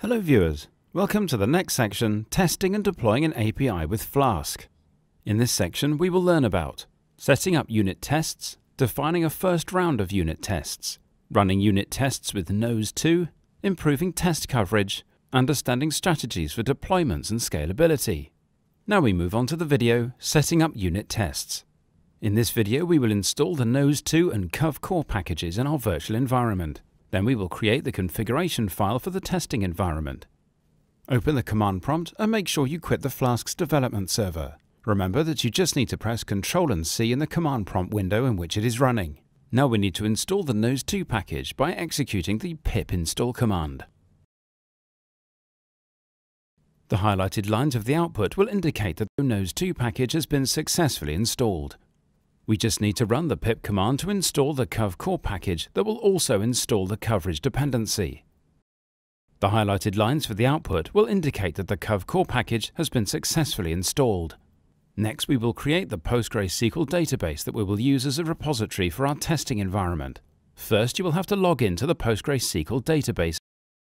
Hello viewers, welcome to the next section, Testing and Deploying an API with Flask. In this section we will learn about setting up unit tests, defining a first round of unit tests, running unit tests with Nose2, improving test coverage, understanding strategies for deployments and scalability. Now we move on to the video, setting up unit tests. In this video we will install the Nose2 and Cov core packages in our virtual environment. Then we will create the configuration file for the testing environment. Open the command prompt and make sure you quit the Flask's development server. Remember that you just need to press Ctrl and C in the command prompt window in which it is running. Now we need to install the Nose2 package by executing the pip install command. The highlighted lines of the output will indicate that the Nose2 package has been successfully installed. We just need to run the pip command to install the Cov core package that will also install the coverage dependency. The highlighted lines for the output will indicate that the Cov core package has been successfully installed. Next, we will create the PostgreSQL database that we will use as a repository for our testing environment. First, you will have to log in to the PostgreSQL database.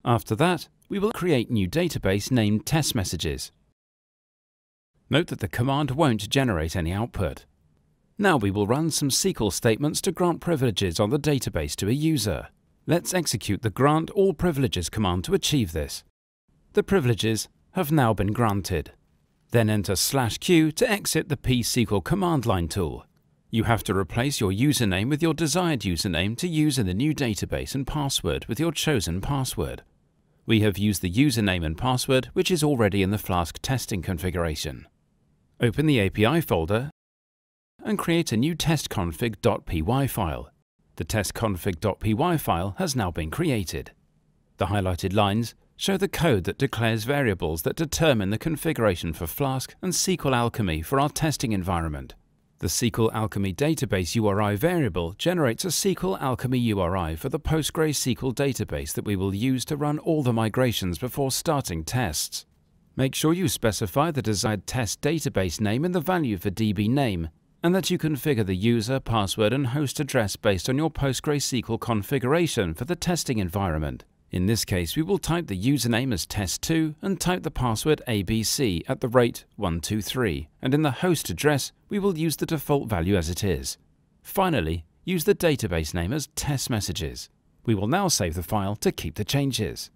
After that, we will create new database named test messages. Note that the command won't generate any output. Now we will run some SQL statements to grant privileges on the database to a user. Let's execute the grant all privileges command to achieve this. The privileges have now been granted. Then enter slash q to exit the psql command line tool. You have to replace your username with your desired username to use in the new database and password with your chosen password. We have used the username and password which is already in the Flask testing configuration. Open the API folder and create a new testconfig.py file. The testconfig.py file has now been created. The highlighted lines show the code that declares variables that determine the configuration for Flask and SQLAlchemy for our testing environment. The SQLAlchemy database URI variable generates a SQLAlchemy URI for the PostgreSQL database that we will use to run all the migrations before starting tests. Make sure you specify the desired test database name and the value for DB name and that you configure the user, password and host address based on your PostgreSQL configuration for the testing environment. In this case, we will type the username as test2 and type the password abc at the rate 123, and in the host address, we will use the default value as it is. Finally, use the database name as test messages. We will now save the file to keep the changes.